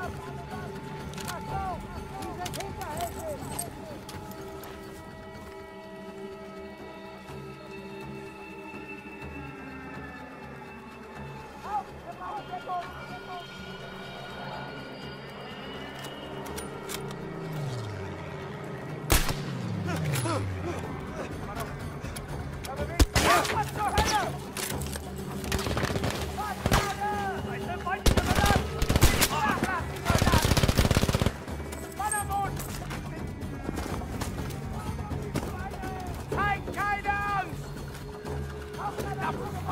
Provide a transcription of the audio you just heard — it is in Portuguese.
Huh! あ!